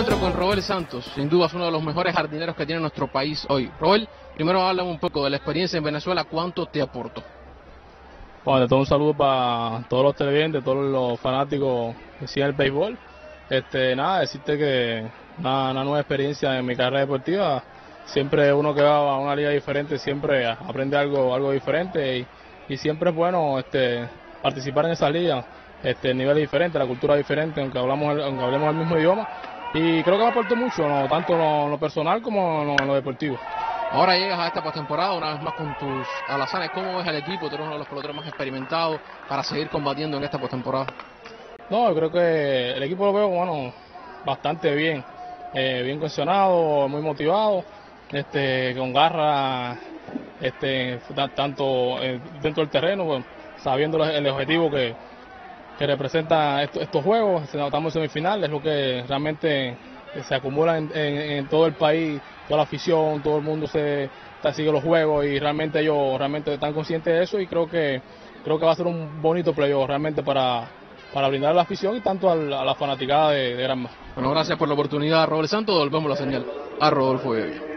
encuentro con Robel Santos, sin duda es uno de los mejores jardineros que tiene nuestro país hoy. Robel, primero háblame un poco de la experiencia en Venezuela, ¿cuánto te aportó? Bueno, de todo un saludo para todos los televidentes, todos los fanáticos que siguen el béisbol. Este, nada, decirte que una, una nueva experiencia en mi carrera deportiva. Siempre uno que va a una liga diferente, siempre aprende algo, algo diferente y, siempre es bueno este, participar en esa liga, este, niveles diferentes, la cultura diferente, aunque, hablamos, aunque hablemos el mismo idioma. Y creo que me aportó mucho, ¿no? tanto lo, lo personal como en lo, lo deportivo. Ahora llegas a esta postemporada una vez más con tus alazanes. ¿Cómo ves al equipo? Tú eres uno de los peloteros más experimentados para seguir combatiendo en esta postemporada. No, yo creo que el equipo lo veo, bueno, bastante bien. Eh, bien cohesionado, muy motivado, este, con garra, este, ta- tanto eh, dentro del terreno, pues, sabiendo el objetivo que, que representa esto- estos juegos. Estamos en semifinal, es lo que realmente se acumula en, todo el país, toda la afición, todo el mundo se sigue los juegos y realmente ellos realmente están conscientes de eso y creo que creo que va a ser un bonito playoff realmente para, para brindar a la afición y tanto a, la fanaticada de, de Granma. Bueno, gracias por la oportunidad, Robel Santos. Volvemos la señal a Rodolfo Bebia.